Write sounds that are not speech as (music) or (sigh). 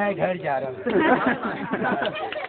मैं घर जा रहा हूँ। (laughs)